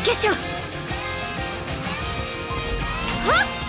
決勝はっ！